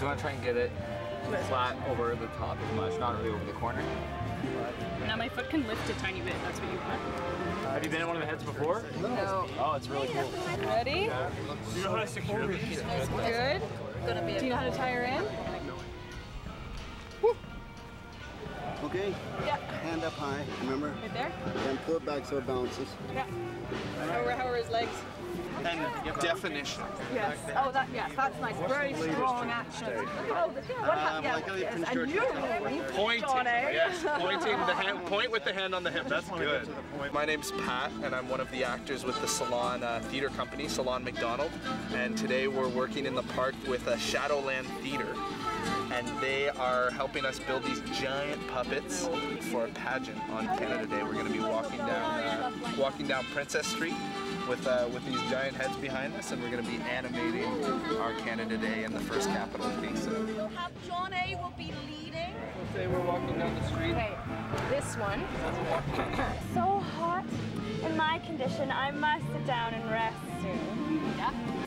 you want to try and get it flat over the top as much, not really over the corner. Now my foot can lift a tiny bit. That's what you want. Have you been in one of the heads before? No. Oh, it's really cool. Ready? Do you know how to secure the piece? Good. Do you know how to tie her in? Okay, Yeah. hand up high, remember? Right there? And pull it back so it bounces. Yeah. How are, how are his legs? And definition. Yes. Oh, that. Yes, that's nice. Very strong action. Oh, the, what happened? Yeah. like yes. And your you, you Pointing, Johnny. yes, pointing the hand, point with the hand on the hip. That's good. My name's Pat, and I'm one of the actors with the Salon uh, Theater Company, Salon McDonald. And today we're working in the park with a Shadowland Theater, and they are helping us build these giant puppets for a pageant on Canada Day. We're going to be walking down, uh, walking down Princess Street. With, uh, with these giant heads behind us, and we're going to be animating our Canada Day in the first capital piece. We'll have John A. will be leading. We'll Say we're walking down the street. Okay. This one. so hot. In my condition, I must sit down and rest soon.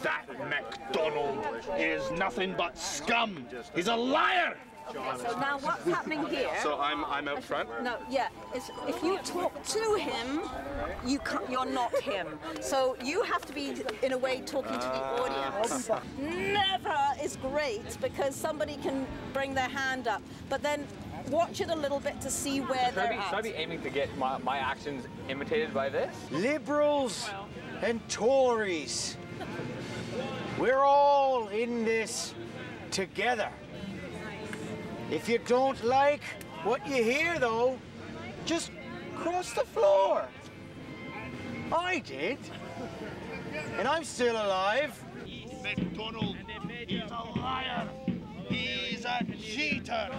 That MacDonald is nothing but scum. He's a liar. So now what's happening here? So I'm, I'm out front. No, yeah. It's, if you talk to him, you can't, you're not him. So you have to be, in a way, talking to the ah. audience. Never is great because somebody can bring their hand up, but then watch it a little bit to see where Should I, they're be, should I be aiming to get my, my actions imitated by this? Liberals and Tories. We're all in this together. If you don't like what you hear, though, just cross the floor. I did. And I'm still alive. MacDonald is a liar. He's a cheater.